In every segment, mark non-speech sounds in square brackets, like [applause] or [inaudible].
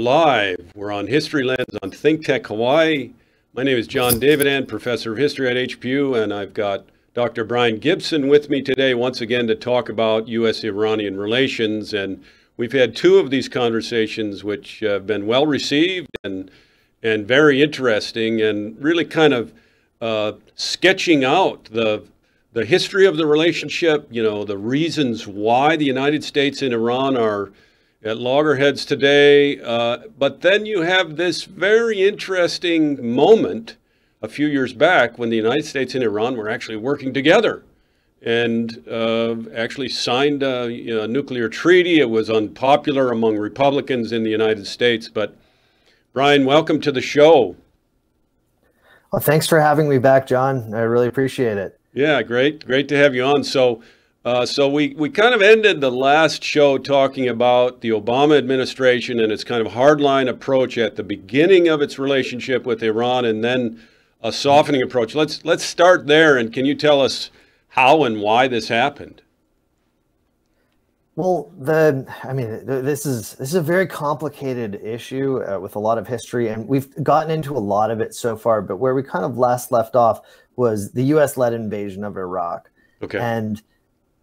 Live. We're on History Lens on Think Tech Hawaii. My name is Jon Davidann, professor of history at HPU, and I've got Dr. Brian Gibson with me today once again to talk about U.S. Iranian relations. And we've had two of these conversations which have been well received and, and very interesting and really kind of uh, sketching out the the history of the relationship, you know, the reasons why the United States and Iran are at loggerheads today. Uh, but then you have this very interesting moment a few years back when the United States and Iran were actually working together and uh, actually signed a, you know, a, nuclear treaty. It was unpopular among Republicans in the United States. But Brian, welcome to the show. Well, thanks for having me back, Jon. I really appreciate it. Yeah, great, great to have you on. So, uh, so we, we kind of ended the last show talking about the Obama administration and its kind of hardline approach at the beginning of its relationship with Iran, and then a softening approach. Let's let's start there. And can you tell us how and why this happened? Well, the I mean, this is this is a very complicated issue uh, with a lot of history, and we've gotten into a lot of it so far. But where we kind of last left off was the U.S.-led invasion of Iraq, okay. and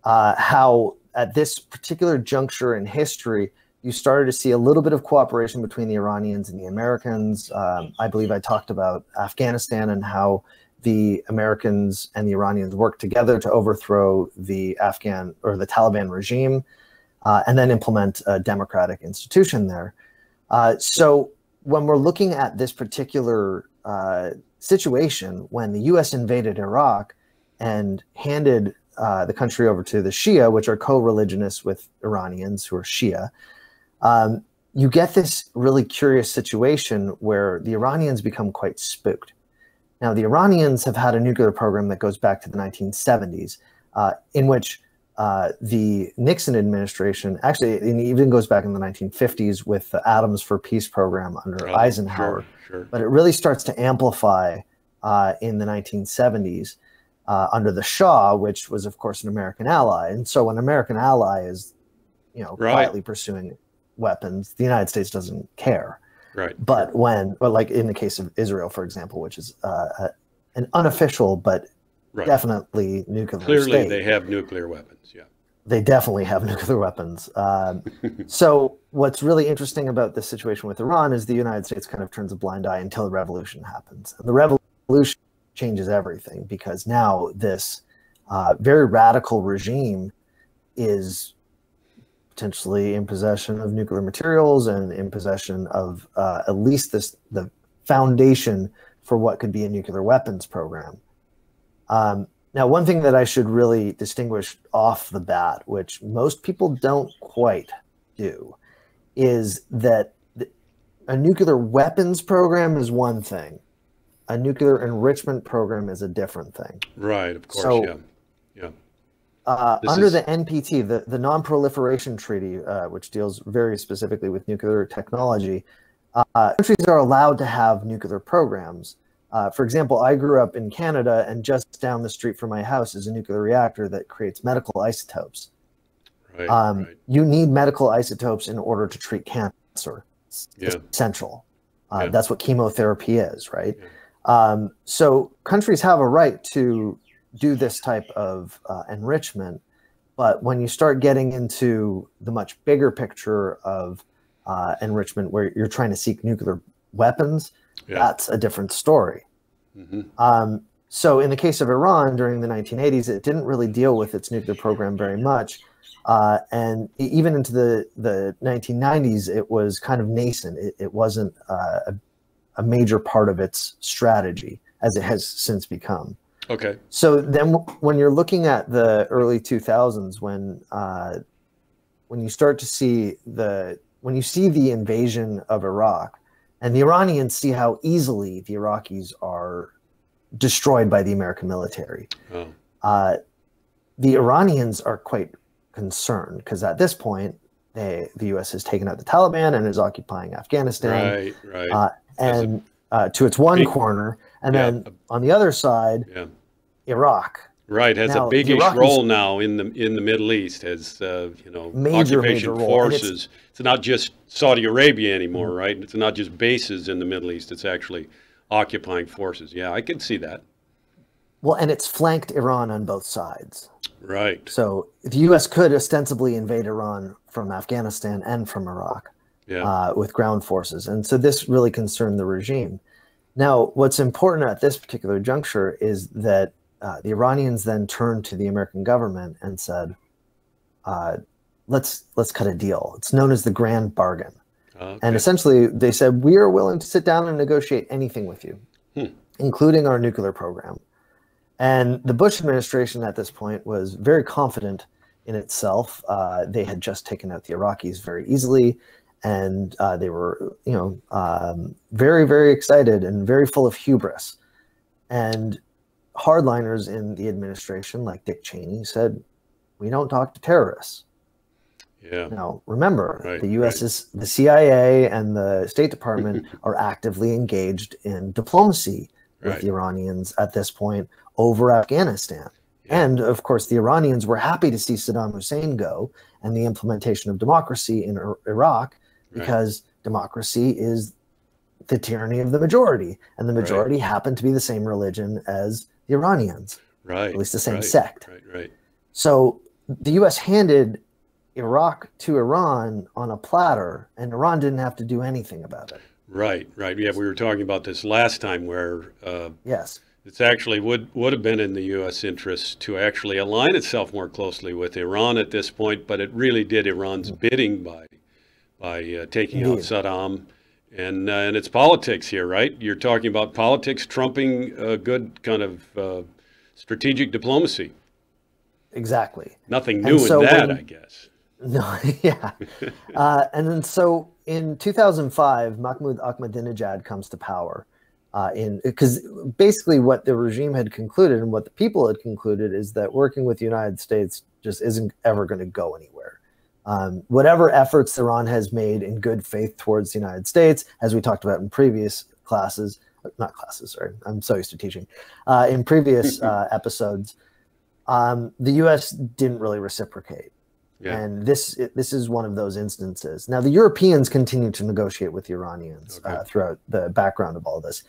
uh, how at this particular juncture in history, you started to see a little bit of cooperation between the Iranians and the Americans. Um, I believe I talked about Afghanistan and how the Americans and the Iranians worked together to overthrow the Afghan or the Taliban regime uh, and then implement a democratic institution there. Uh, so when we're looking at this particular uh, situation, when the US invaded Iraq and handed uh, the country over to the Shia, which are co religionists with Iranians who are Shia, um, you get this really curious situation where the Iranians become quite spooked. Now, the Iranians have had a nuclear program that goes back to the 1970s, uh, in which uh, the Nixon administration, actually, it even goes back in the 1950s with the Atoms for Peace program under oh, Eisenhower. Sure, sure. But it really starts to amplify uh, in the 1970s uh, under the Shah, which was, of course, an American ally. And so, an American ally is, you know, right. quietly pursuing weapons, the United States doesn't care. Right. But when, well, like in the case of Israel, for example, which is uh, an unofficial but right. definitely nuclear Clearly, state, they have nuclear weapons. Yeah. They definitely have [laughs] nuclear weapons. Um, so, what's really interesting about this situation with Iran is the United States kind of turns a blind eye until the revolution happens. And the revolution changes everything because now this uh, very radical regime is potentially in possession of nuclear materials and in possession of uh, at least this the foundation for what could be a nuclear weapons program. Um, now, one thing that I should really distinguish off the bat, which most people don't quite do, is that a nuclear weapons program is one thing. A nuclear enrichment program is a different thing. Right, of course, so, yeah. Yeah. Uh, under is... the NPT, the, the Non-Proliferation Treaty, uh, which deals very specifically with nuclear technology, uh, countries are allowed to have nuclear programs. Uh, for example, I grew up in Canada, and just down the street from my house is a nuclear reactor that creates medical isotopes. Right, um, right. You need medical isotopes in order to treat cancer. It's yeah. essential. Uh, yeah. That's what chemotherapy is, right? Yeah. Um, so countries have a right to do this type of uh, enrichment. But when you start getting into the much bigger picture of uh, enrichment, where you're trying to seek nuclear weapons, yeah. that's a different story. Mm-hmm. Um, so, in the case of Iran during the 1980s, it didn't really deal with its nuclear program very much. Uh, and even into the, the 1990s, it was kind of nascent. It, it wasn't uh, a, a major part of its strategy as it has since become. Okay. So then, when you're looking at the early 2000s, when uh, when you start to see the when you see the invasion of Iraq, and the Iranians see how easily the Iraqis are destroyed by the American military, oh. uh, the Iranians are quite concerned because at this point, they, the U.S. has taken out the Taliban and is occupying Afghanistan, right, right, uh, and uh, to its one big, corner, and yeah, then on the other side, yeah. Iraq. Right, has Now, a biggish Iraqis- role now in the in the Middle East as uh, you know Major, occupation major and it's- forces. It's, not just Saudi Arabia anymore, Mm-hmm. right? It's not just bases in the Middle East. It's actually occupying forces. Yeah, I can see that. Well, and it's flanked Iran on both sides. Right. So the U.S. could ostensibly invade Iran from Afghanistan and from Iraq Yeah. uh, with ground forces, and so this really concerned the regime. Now, what's important at this particular juncture is that uh, the Iranians then turned to the American government and said, uh, "Let's let's cut a deal." It's known as the Grand Bargain. Okay. And essentially, they said, We are willing to sit down and negotiate anything with you, Hmm. including our nuclear program. And the Bush administration at this point was very confident in itself. Uh, they had just taken out the Iraqis very easily, and uh, they were, you know, um, very, very excited and very full of hubris. And hardliners in the administration, like Dick Cheney, said, We don't talk to terrorists. yeah. Now, remember, Right, the U.S. right. is the CIA and the State Department [laughs] are actively engaged in diplomacy with the Iranians at this point over Afghanistan. Yeah. And of course, the Iranians were happy to see Saddam Hussein go and the implementation of democracy in Ir- Iraq Right. because democracy is the tyranny of the majority. And the Right. majority happen to be the same religion as the Iranians. Right. at least the same right, sect. Right. Right. So the U.S. handed Iraq to Iran on a platter, and Iran didn't have to do anything about it. Right. Right. Yeah, we were talking about this last time, where uh, Yes, it's actually would would have been in the U.S. interest to actually align itself more closely with Iran at this point, but it really did Iran's bidding by by uh, taking out Saddam. And, uh, and it's politics here, right? You're talking about politics trumping a good kind of uh, strategic diplomacy. exactly. Nothing new so in that, when- I guess. [laughs] No, yeah. Uh, and then so in 2005, Mahmoud Ahmadinejad comes to power. Uh, in because basically what the regime had concluded and what the people had concluded is that working with the United States just isn't ever going to go anywhere. Um, whatever efforts Iran has made in good faith towards the United States, as we talked about in previous classes, not classes, sorry, I'm so used to teaching, uh, in previous [laughs] uh, episodes, um, the U.S. didn't really reciprocate. Yeah. And this this is one of those instances. Now the Europeans continue to negotiate with the Iranians Okay. uh, throughout the background of all this,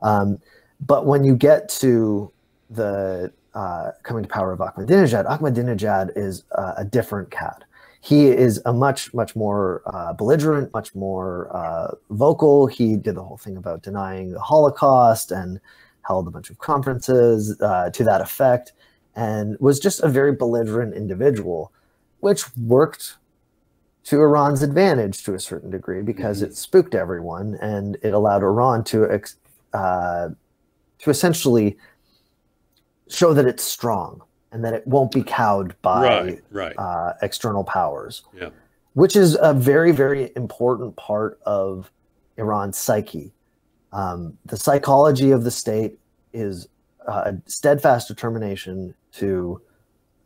um, but when you get to the uh, coming to power of Ahmadinejad, Ahmadinejad is uh, a different cat. He is a much much more uh, belligerent, much more uh, vocal. He did the whole thing about denying the Holocaust and held a bunch of conferences uh, to that effect, and was just a very belligerent individual which worked to Iran's advantage to a certain degree because Mhm. it spooked everyone and it allowed Iran to ex- uh, to essentially show that it's strong and that it won't be cowed by right. Right. uh, external powers, Yeah. which is a very very important part of Iran's psyche. Um, the psychology of the state is a steadfast determination to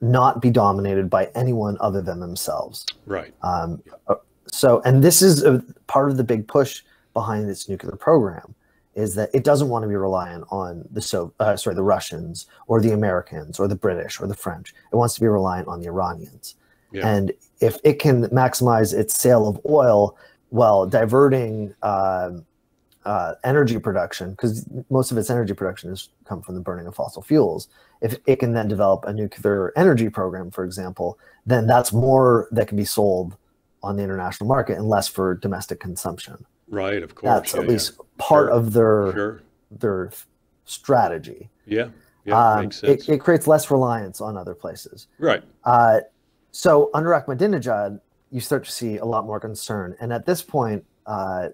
not be dominated by anyone other than themselves. Right. Um, uh, so, and this is a part of the big push behind its nuclear program is that it doesn't want to be reliant on the so uh, sorry the Russians or the Americans or the British or the French. It wants to be reliant on the Iranians. Yeah. And if it can maximize its sale of oil while diverting um uh, energy production, because most of its energy production has come from the burning of fossil fuels, if it can then develop a nuclear energy program, for example, then that's more that can be sold on the international market and less for domestic consumption. Right. Of course. That's yeah, at least part Sure. of their. Sure. their strategy. Yeah. Yeah. Um, makes sense. it, it creates less reliance on other places. right. Uh, so under Ahmadinejad, you start to see a lot more concern, and at this point, uh,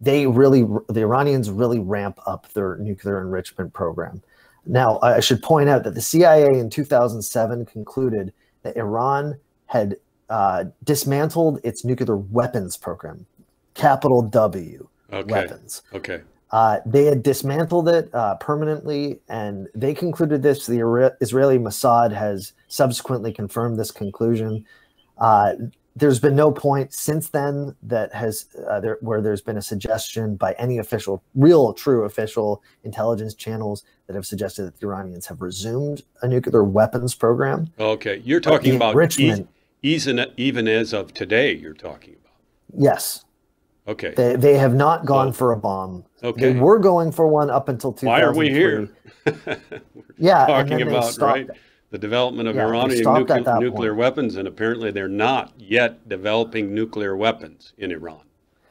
they really, the Iranians really ramp up their nuclear enrichment program. Now, I should point out that the CIA in 2007 concluded that Iran had uh, dismantled its nuclear weapons program, capital W, Okay. weapons. Okay. Uh, they had dismantled it uh, permanently, and they concluded this. The Israeli Mossad has subsequently confirmed this conclusion. Uh, there's been no point since then that has uh, there, where there's been a suggestion by any official, real, true official intelligence channels that have suggested that the Iranians have resumed a nuclear weapons program. Okay, you're talking about enrichment, even even as of today. You're talking about. Yes. Okay. They, they have not gone for a bomb. Okay. They were going for one up until 2003. Why are we here? [laughs] yeah. Talking about right the development of yeah, Iranian nuclear, nuclear weapons, and apparently they're not yet developing nuclear weapons in Iran.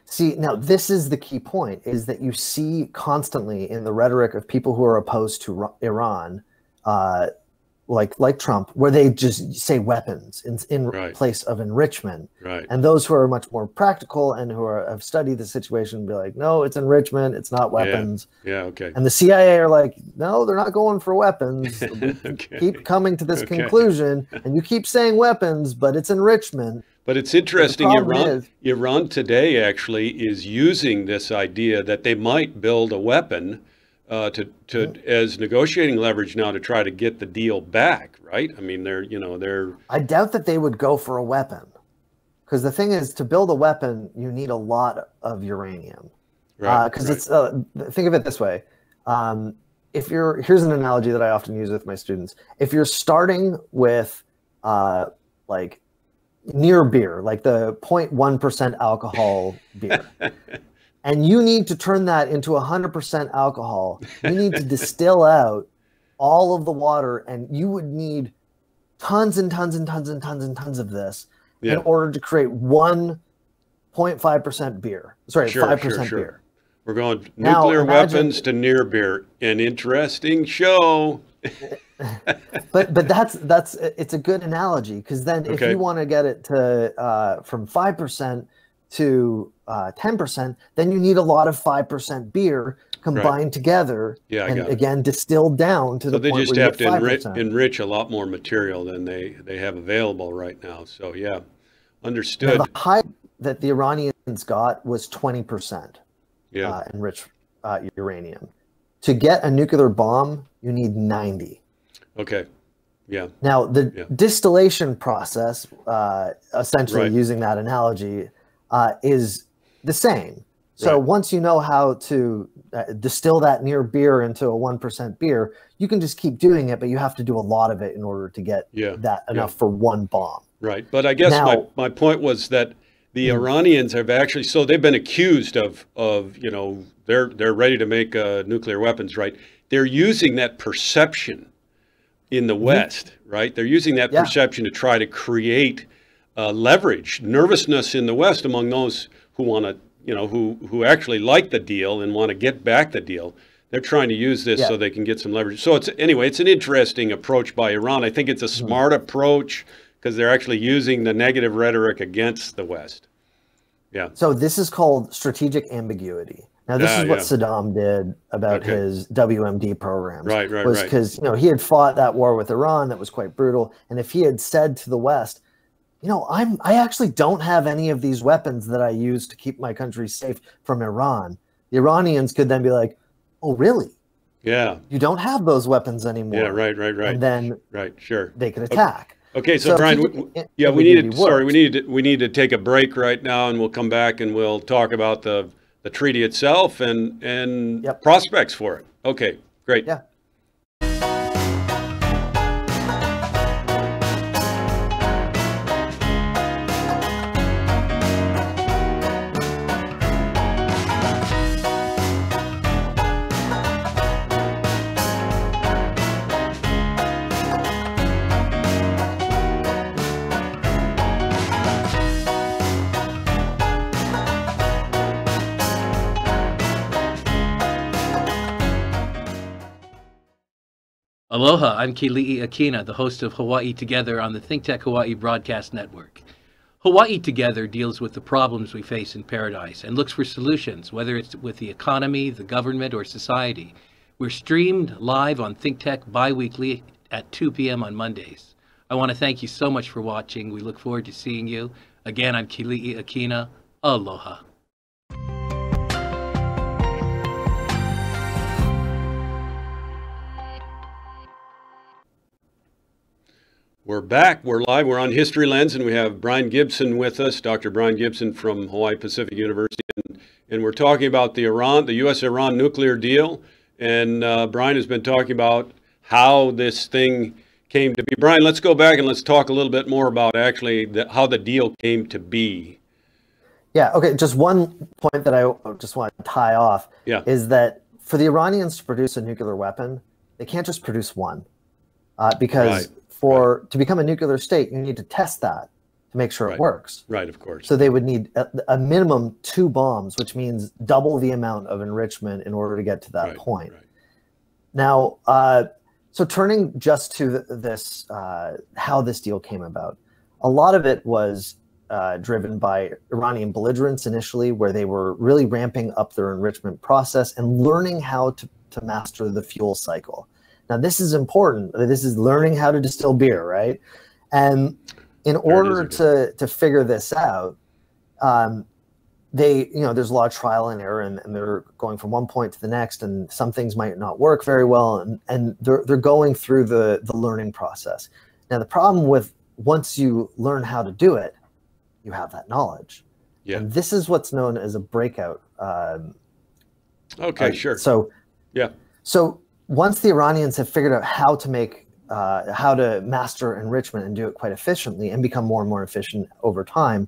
See, now this is the key point: is that you see constantly in the rhetoric of people who are opposed to Iran, uh, like like Trump, where they just say weapons in, in right. place of enrichment. Right. And those who are much more practical and who are, have studied the situation be like, no, it's enrichment, it's not weapons. Yeah. yeah okay. And the CIA are like, no, they're not going for weapons. [laughs] okay. Keep coming to this okay. conclusion, and you keep saying weapons, but it's enrichment. But it's interesting. Iran, is, Iran today actually is using this idea that they might build a weapon uh, to to as negotiating leverage now to try to get the deal back, right? I mean, they're you know they're. I doubt that they would go for a weapon, because the thing is, to build a weapon, you need a lot of uranium. Right. Because uh, right. it's uh, think of it this way. Um, if you're here's an analogy that I often use with my students. If you're starting with uh, like near beer, like the 0.1% alcohol beer. [laughs] and you need to turn that into 100% alcohol. You need to distill out all of the water, and you would need tons and tons and tons and tons and tons of this yeah. in order to create 1.5% beer. Sorry, sure, 5% sure, sure. beer. We're going now, nuclear imagine, weapons to near beer. An interesting show. [laughs] but but that's that's it's a good analogy because then okay. if you want to get it to uh, from five percent to uh, 10%, then you need a lot of 5% beer combined right. together yeah, and again distilled down to so the they point just have to enrich, enrich, a lot more material than they, they have available right now. So yeah, understood. Now, the high that the Iranians got was 20% yeah. uh, enriched uh, uranium. To get a nuclear bomb, you need 90. Okay. Yeah. Now the yeah. distillation process, uh, essentially right. using that analogy, uh, is the same. So right. once you know how to uh, distill that near beer into a 1% beer, you can just keep doing it, but you have to do a lot of it in order to get yeah. that enough yeah. for one bomb. Right. But I guess now, my, my point was that the mm-hmm. Iranians have actually, so they've been accused of, of, you know, they're, they're ready to make uh, nuclear weapons, right? They're using that perception in the mm-hmm. West, right? They're using that yeah. perception to try to create uh, leverage, nervousness in the West among those who want to, you know, who who actually like the deal and want to get back the deal. They're trying to use this yeah. so they can get some leverage. So it's anyway, it's an interesting approach by Iran. I think it's a mm-hmm. smart mm-hmm. approach because they're actually using the negative rhetoric against the West. Yeah. So this is called strategic ambiguity. Now this is what yeah. Saddam did about okay. his WMD programs. Right, right, was right. Because you know he had fought that war with Iran that was quite brutal, and if he had said to the West, you know, I'm I actually don't have any of these weapons that I use to keep my country safe from Iran. The Iranians could then be like, "Oh, really? Yeah. You don't have those weapons anymore." Yeah, right, right, right. And then right, sure. They could attack. Okay, so, so Brian, we, yeah, we need to, sorry, we need to, we need to take a break right now, and we'll come back and we'll talk about the the treaty itself and and yep. prospects for it. Okay, great. Yeah. Aloha, I'm Keli'i Akina, the host of Hawaii Together on the ThinkTech Hawaii Broadcast Network. Hawaii Together deals with the problems we face in paradise and looks for solutions, whether it's with the economy, the government, or society. We're streamed live on ThinkTech biweekly at 2 p.m. on Mondays. I want to thank you so much for watching. We look forward to seeing you. Again, I'm Keli'i Akina. Aloha. We're back. We're live. We're on History Lens, and we have Brian Gibson with us, Dr. Brian Gibson from Hawaii Pacific University, and, and we're talking about the Iran, the U.S.-Iran nuclear deal. And uh, Brian has been talking about how this thing came to be. Brian, let's go back and let's talk a little bit more about actually the, how the deal came to be. Yeah. Okay. Just one point that I just want to tie off yeah. is that for the Iranians to produce a nuclear weapon, they can't just produce one, uh, because Right. For Right. to become a nuclear state, you need to test that to make sure Right. it works. Right, of course. So they would need a, a minimum two bombs, which means double the amount of enrichment in order to get to that right, point. Now, uh, so turning just to this, uh, how this deal came about, a lot of it was uh, driven by Iranian belligerence initially, where they were really ramping up their enrichment process and learning how to, to master the fuel cycle. Now, this is important. This is learning how to distill beer, right? And in order to, to figure this out, um, they, you know, there's a lot of trial and error, and, and they're going from one point to the next, and some things might not work very well, and, and they're, they're going through the, the learning process. Now, the problem with once you learn how to do it, you have that knowledge. Yeah. And this is what's known as a breakout. Um, Okay, uh, sure. So, Yeah. So once the Iranians have figured out how to make, uh, how to master enrichment and do it quite efficiently and become more and more efficient over time,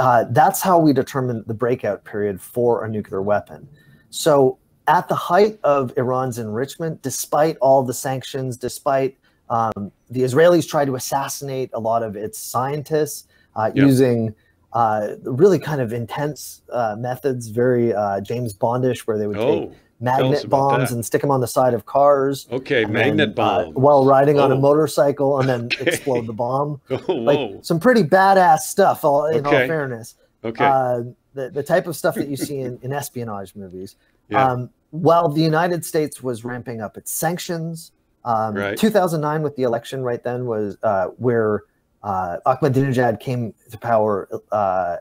uh, that's how we determine the breakout period for a nuclear weapon. So at the height of Iran's enrichment, despite all the sanctions, despite um, the Israelis tried to assassinate a lot of its scientists uh, Yeah. using uh, really kind of intense uh, methods, very uh, James Bondish, where they would take Oh, us magnet bombs that. and stick them on the side of cars. okay. Magnet then, uh, while riding on a Oh. motorcycle and then [laughs] Okay. explode the bomb. Oh, Like some pretty badass stuff. All in all fairness, Okay. uh, the the type of stuff that you see in, in espionage movies. Yeah. Um, while the United States was ramping up its sanctions, um, Right. 2009 with the election right then was uh, where uh, Ahmadinejad came to power uh,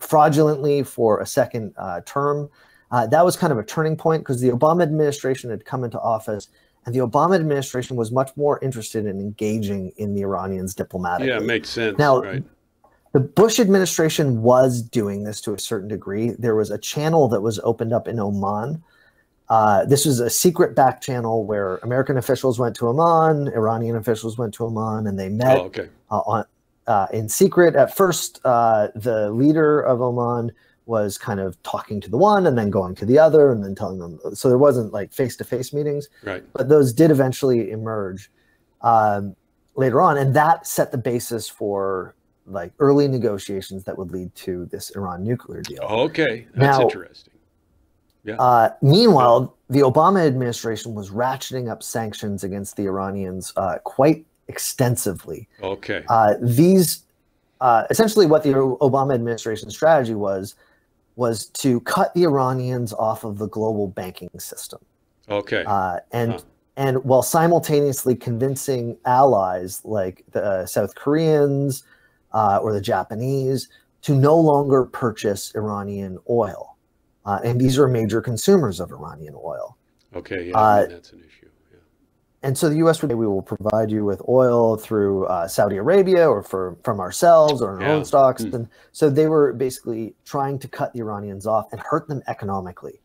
fraudulently for a second uh, term. Uh, that was kind of a turning point because the Obama administration had come into office, and the Obama administration was much more interested in engaging in the Iranians diplomatically. yeah, it makes sense. Now, right. The Bush administration was doing this to a certain degree. There was a channel that was opened up in Oman. Uh, this was a secret back channel where American officials went to Oman, Iranian officials went to Oman, and they met Oh, okay. uh, on uh, in secret. At first, uh, the leader of Oman was kind of talking to the one and then going to the other and then telling them. So there wasn't like face to face meetings, Right. but those did eventually emerge um, later on, and that set the basis for like early negotiations that would lead to this Iran nuclear deal. Okay. That's Now- interesting. Uh, meanwhile, the Obama administration was ratcheting up sanctions against the Iranians uh, quite extensively. Okay. Uh, these uh, essentially what the Obama administration strategy was was to cut the Iranians off of the global banking system, Okay. uh, and Huh. and while simultaneously convincing allies like the uh, South Koreans uh, or the Japanese to no longer purchase Iranian oil, uh, and these are major consumers of Iranian oil. Okay. Yeah. Uh, that's an issue. And so the U.S. would say we will provide you with oil through uh, Saudi Arabia or for, from ourselves or in our Yeah. own stocks. Hmm. And so they were basically trying to cut the Iranians off and hurt them economically.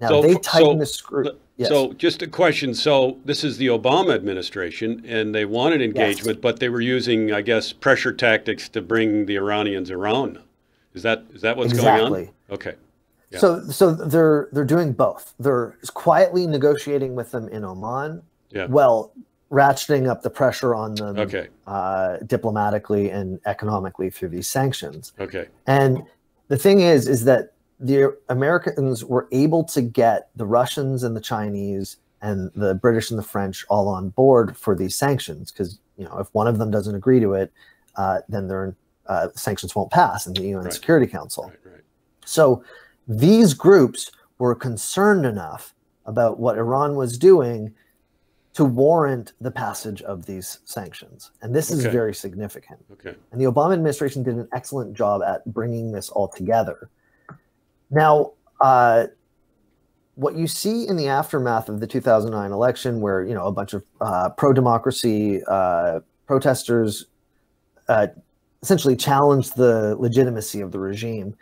Now So they tightened so the screw. Yes. So, just a question. So, this is the Obama administration, and they wanted engagement, but they were using, I guess, pressure tactics to bring the Iranians around. Is that is that what's going on? Okay. Yeah. So so they're they're doing both. They're quietly negotiating with them in Oman, Yeah. well, ratcheting up the pressure on them Okay. uh, diplomatically and economically through these sanctions. Okay. And the thing is, is that the Americans were able to get the Russians and the Chinese and the British and the French all on board for these sanctions because you know if one of them doesn't agree to it, uh, then their uh, sanctions won't pass in the UN Right. Security Council. Right. Right. So these groups were concerned enough about what Iran was doing to warrant the passage of these sanctions. And this is very significant. Okay. And the Obama administration did an excellent job at bringing this all together. Now, uh, what you see in the aftermath of the 2009 election, where you know a bunch of uh, pro-democracy, uh, protesters uh, essentially challenged the legitimacy of the regime.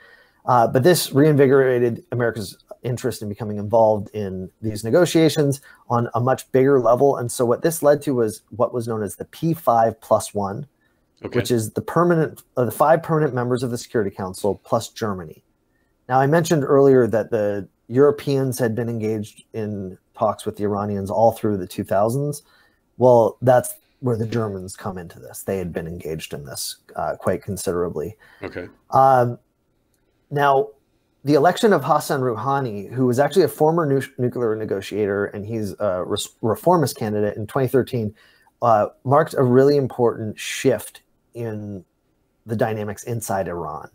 Uh, but this reinvigorated America's interest in becoming involved in these negotiations on a much bigger level. And so what this led to was what was known as the P5 plus one, okay. which is the permanent, uh, the five permanent members of the Security Council plus Germany. Now, I mentioned earlier that the Europeans had been engaged in talks with the Iranians all through the 2000s. Well, that's where the Germans come into this. They had been engaged in this uh, quite considerably. Okay. Um, now, the election of Hassan Rouhani, who was actually a former nu- nuclear negotiator and he's a res- reformist candidate in 2013, uh, marked a really important shift in the dynamics inside Iran.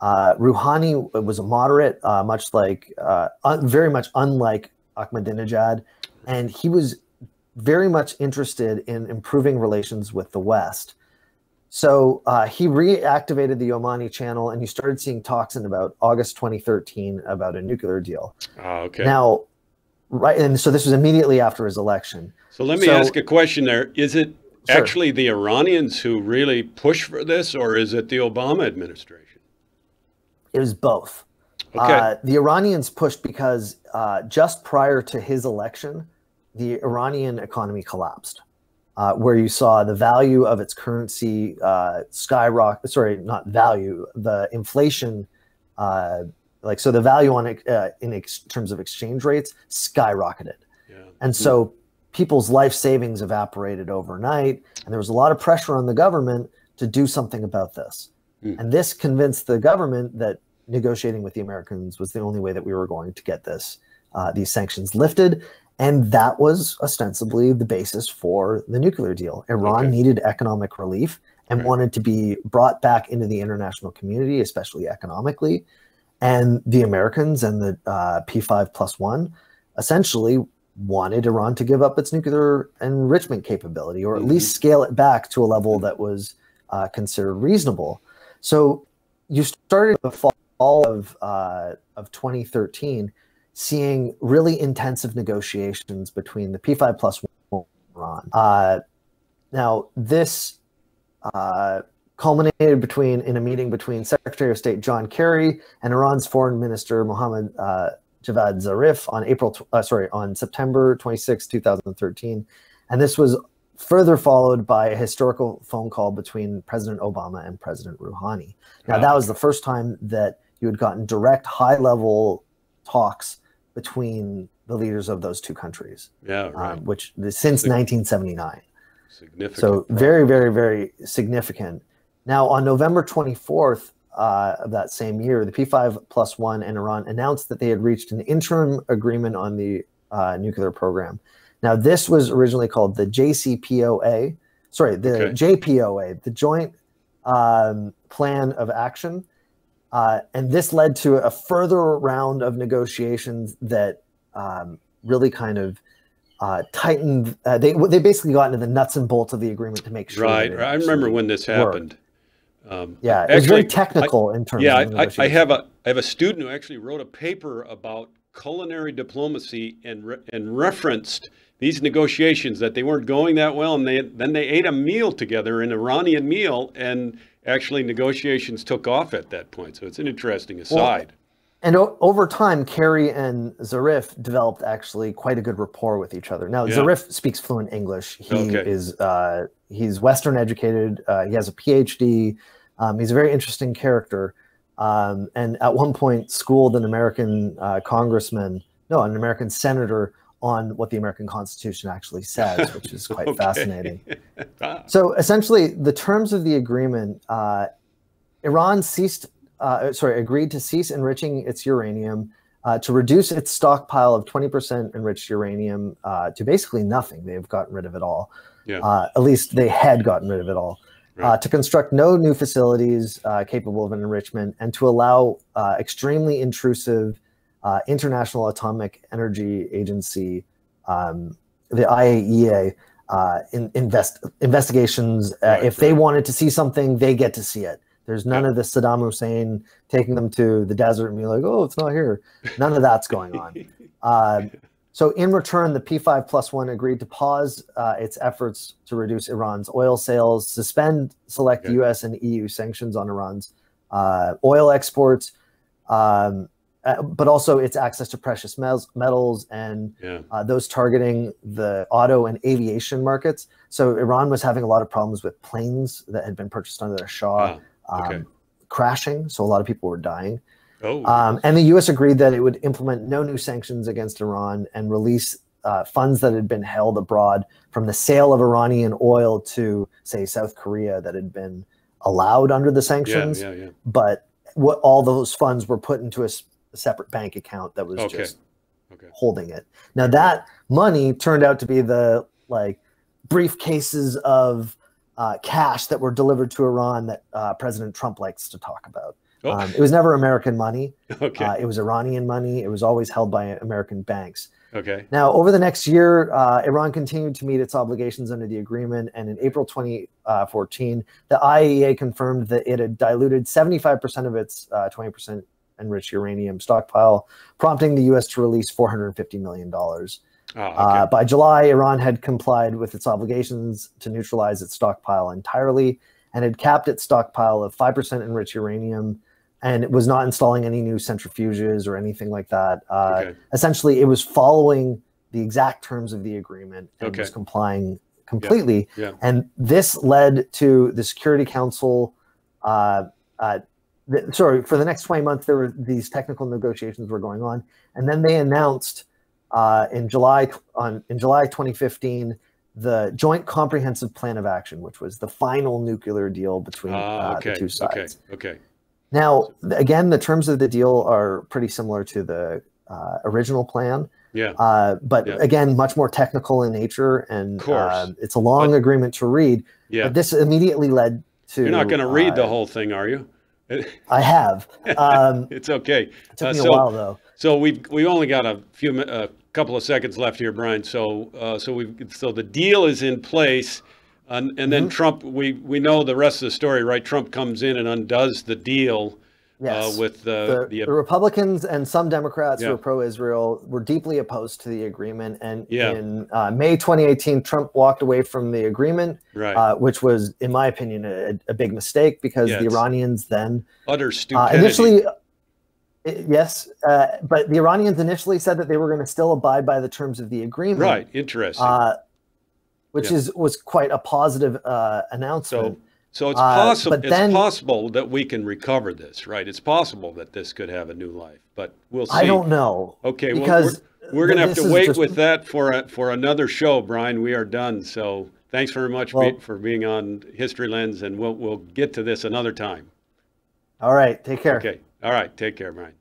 Uh, Rouhani was a moderate, uh, much like, uh, very much unlike Ahmadinejad, and he was very much interested in improving relations with the West. So uh, he reactivated the Omani channel, and you started seeing talks in about August 2013 about a nuclear deal. Oh, okay. Now, right, and so this was immediately after his election. So let me so, ask a question there: Is it sure. actually the Iranians who really push for this, or is it the Obama administration? It was both. Okay. Uh, the Iranians pushed because uh, just prior to his election, the Iranian economy collapsed uh, where you saw the value of its currency uh, skyrocket. Sorry, not value. The inflation, uh, like so, the value on it uh, in ex- terms of exchange rates skyrocketed, yeah. and so people's life savings evaporated overnight, and there was a lot of pressure on the government to do something about this. Mm. And this convinced the government that negotiating with the Americans was the only way that we were going to get this uh, these sanctions lifted. And that was ostensibly the basis for the nuclear deal. Iran okay. needed economic relief and right. wanted to be brought back into the international community, especially economically. And the Americans and the uh, P5 plus one essentially wanted Iran to give up its nuclear enrichment capability or at mm-hmm. least scale it back to a level that was uh, considered reasonable. So you started the fall of, uh, of 2013 seeing really intensive negotiations between the P5 plus one and Iran. Uh, now, this uh, culminated between in a meeting between Secretary of State John Kerry and Iran's Foreign Minister Mohammad uh, Javad Zarif on April, uh, sorry, on September 26, 2013, and this was further followed by a historical phone call between President Obama and President Rouhani. Now, that was the first time that you had gotten direct, high-level talks between the leaders of those two countries. Yeah, right. Um, which since 1979. Significant. So very, very, very significant. Now, on November 24th uh, of that same year, the P5 plus one and Iran announced that they had reached an interim agreement on the uh, nuclear program. Now, this was originally called the JCPOA, sorry, the okay. JPOA, the Joint um, Plan of Action uh, and this led to a further round of negotiations that um, really kind of uh, tightened. Uh, they they basically got into the nuts and bolts of the agreement to make sure. Right. I remember when this happened. Um, yeah, it was very technical I, in terms. Yeah, I, I, have a I have a student who actually wrote a paper about culinary diplomacy and re, and referenced these negotiations that they weren't going that well, and they then they ate a meal together, an Iranian meal, and actually negotiations took off at that point. So it's an interesting aside. Well, and over time, Kerry and Zarif developed actually quite a good rapport with each other. Now, yeah. Zarif speaks fluent English. He okay. is uh, he's Western educated. Uh, he has a PhD. Um, he's a very interesting character. Um, and at one point, schooled an American uh, congressman, no, an American senator on what the American Constitution actually says, which is quite [laughs] okay. fascinating. [laughs] Ah. So essentially, the terms of the agreement, uh, Iran ceased, uh, sorry, agreed to cease enriching its uranium, uh, to reduce its stockpile of 20% enriched uranium uh, to basically nothing. They've gotten rid of it all. Yeah. Uh, at least they had gotten rid of it all. Uh, to construct no new facilities capable of an enrichment, and to allow extremely intrusive uh, International Atomic Energy Agency, um, the IAEA, uh, in, invest, investigations. Uh, if they wanted to see something, they get to see it. There's none of this Saddam Hussein taking them to the desert and being like, "Oh, it's not here." None of that's going on. Uh, [laughs] So in return, the P5 plus one agreed to pause uh, its efforts to reduce Iran's oil sales, suspend select Okay. U.S. and EU sanctions on Iran's uh, oil exports, um, uh, but also its access to precious metals, metals and Yeah. uh, those targeting the auto and aviation markets. So Iran was having a lot of problems with planes that had been purchased under the Shah Ah, okay. um, crashing. So a lot of people were dying. Oh. Um, and the U.S. agreed that it would implement no new sanctions against Iran and release uh, funds that had been held abroad from the sale of Iranian oil to, say, South Korea that had been allowed under the sanctions. Yeah. Yeah. yeah. But what all those funds were put into a, a separate bank account that was Okay. just Okay. holding it. Now that money turned out to be the like briefcases of uh, cash that were delivered to Iran that uh, President Trump likes to talk about. Oh. Um, it was never American money. [laughs] okay. Uh, it was Iranian money. It was always held by American banks. okay. Now, over the next year, uh, Iran continued to meet its obligations under the agreement, and in April 2014, the IAEA confirmed that it had diluted 75% of its uh, 20% enriched uranium stockpile, prompting the U.S. to release $450 million. Ah, Uh, by July, Iran had complied with its obligations to neutralize its stockpile entirely and had capped its stockpile of 5% enriched uranium and it was not installing any new centrifuges or anything like that. Uh, okay. Essentially, it was following the exact terms of the agreement and Okay. was complying completely. Yeah. And this led to the Security Council. Uh, uh, th- sorry, for the next 20 months, there were these technical negotiations were going on, and then they announced uh, in July on in July 2015 the Joint Comprehensive Plan of Action, which was the final nuclear deal between Ah, uh, okay. the two sides. Okay. Okay. Now, again, the terms of the deal are pretty similar to the uh, original plan, Yeah. uh, but Yeah. again, much more technical in nature, and uh, it's a long But- agreement to read. Yeah. But this immediately led to. You're not going to read the uh, whole thing, are you? I have. [laughs] Um, it's okay. it took Uh, me so- a while though. So we've we only got a few a couple of seconds left here, Brian. So uh, so we so the deal is in place, and, and then Mm-hmm. Trump. We we know the rest of the story, right? Trump comes in and undoes the deal Yes. uh, with the, the, the Republicans and some Democrats Yeah. who are pro-Israel were deeply opposed to the agreement, and Yeah. in uh, May 2018, Trump walked away from the agreement, right uh, which was, in my opinion, a, a big mistake because Yeah, the Iranians then utter uh, stupidity. initially. uh, Yes, uh, but the Iranians initially said that they were going to still abide by the terms of the agreement, right, interesting. Uh, which is was quite a positive uh, so announcement. So it's uh, possible. It's then- possible that we can recover this, right? It's possible that this could have a new life, but we'll see. I don't know Okay, well, because we're, we're going to have to wait just- with that for a, for another show, Brian. We are done. So thanks very much be- for being on History Lens, and we'll we'll get to this another time. All right, take care. Okay. All right. Take care, Brian.